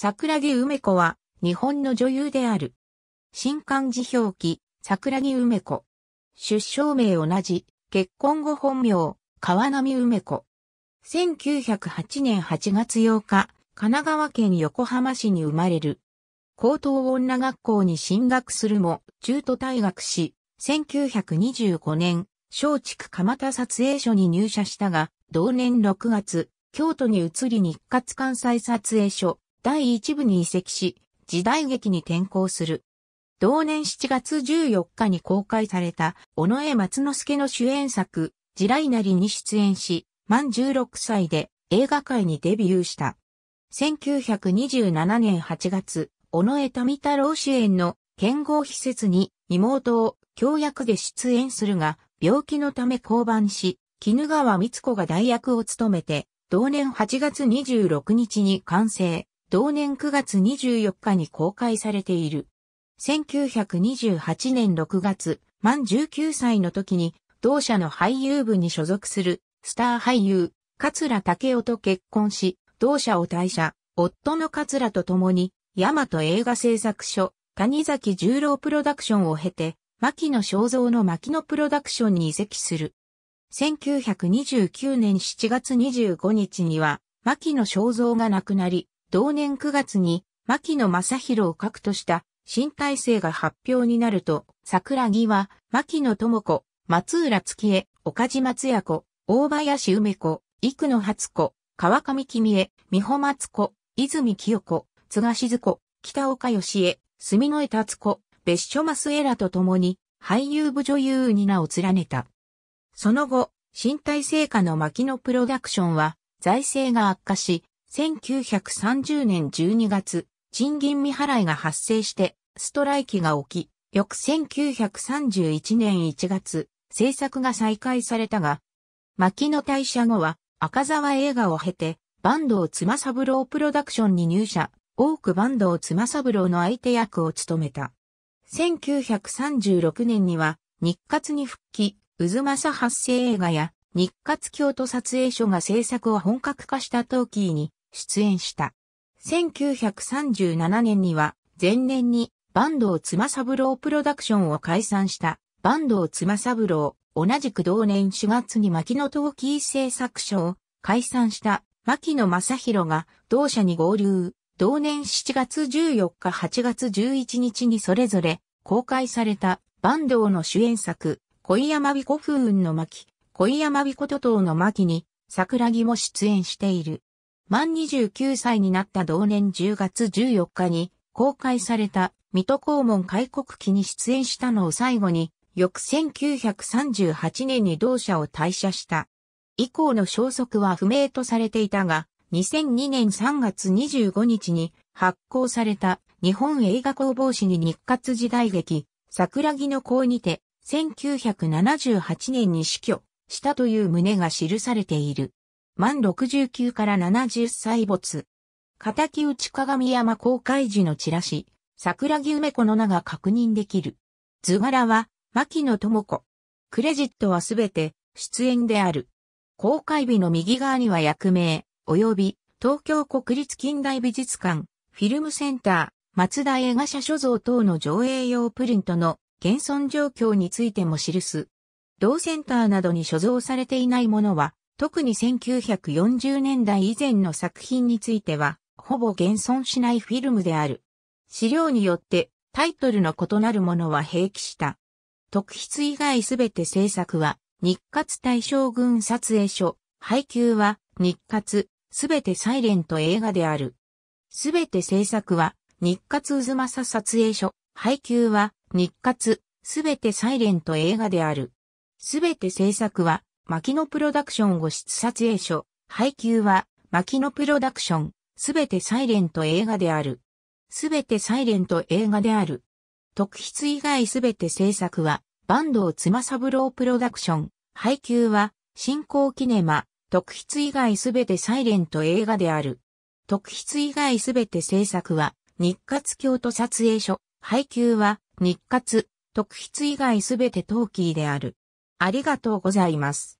桜木梅子は日本の女優である。新漢字表記、桜木梅子。出生名同じ、結婚後本名、川波梅子。1908年8月8日、神奈川県横浜市に生まれる。高等女学校に進学するも、中途退学し、1925年、松竹蒲田撮影所に入社したが、同年6月、京都に移り日活関西撮影所第一部に移籍し、時代劇に転校する。同年7月14日に公開された、尾上松之助の主演作、地雷なりに出演し、満16歳で映画界にデビューした。1927年8月、尾上民太郎主演の剣豪施設に妹を教役で出演するが、病気のため降板し、絹川光子が代役を務めて、同年8月26日に完成、同年9月24日に公開されている。1928年6月、満19歳の時に、同社の俳優部に所属するスター俳優、桂武雄と結婚し、同社を退社、夫の桂と共に、大和映画製作所、谷崎十郎プロダクションを経て、牧野正造の牧野プロダクションに移籍する。1929年7月25日には、牧野正造が亡くなり、同年9月に、牧野正宏を核とした新体制が発表になると、桜木は、牧野智子、松浦月江、岡島津也子、大林梅子、生野初子、川上君江、美穂松子、泉清子、津賀静子、北岡義恵、住野江達子、別所マスエラと共に俳優部女優に名を連ねた。その後、身体成果の牧野プロダクションは財政が悪化し、1930年12月、賃金未払いが発生してストライキが起き、翌1931年1月、制作が再開されたが、牧野退社後は赤沢映画を経て、坂東妻三郎プロダクションに入社、多く坂東妻三郎の相手役を務めた。1936年には日活に復帰、渦政発生映画や日活京都撮影所が制作を本格化したトーキーに出演した。1937年には前年に坂東妻三郎プロダクションを解散した坂東妻三郎、同じく同年4月に牧野陶器製作所を解散した牧野正宏が同社に合流。同年7月14日8月11日にそれぞれ公開された坂東の主演作、恋山彦風雲の巻、恋山彦都島の巻に桜木も出演している。満29歳になった同年10月14日に公開された水戸黄門開国期に出演したのを最後に、翌1938年に同社を退社した。以降の消息は不明とされていたが、2002年3月25日に発行された日本映画工房誌に日活時代劇、桜木の子にて、1978年に死去したという旨が記されている。満69から70歳没。仇内鏡山公開時のチラシ、桜木梅子の名が確認できる。図柄は、牧野智子。クレジットはすべて出演である。公開日の右側には役名、及び東京国立近代美術館、フィルムセンター、松田映画社所蔵等の上映用プリントの現存状況についても記す。同センターなどに所蔵されていないものは、特に1940年代以前の作品については、ほぼ現存しないフィルムである。資料によってタイトルの異なるものは併記した。特筆以外すべて制作は、日活大将軍撮影所、配給は、日活、すべてサイレント映画である。すべて制作は、日活渦政撮影所、配給は、日活、すべてサイレント映画である。すべて制作は、牧野プロダクションを室撮影所、配給は、牧野プロダクション、すべてサイレント映画である。すべてサイレント映画である。特筆以外すべて制作は、坂東妻三郎プロダクション、配給は、新興キネマ、特筆以外すべてサイレント映画である。特筆以外すべて制作は、日活京都撮影所、配給は、日活、特筆以外すべて陶器である。ありがとうございます。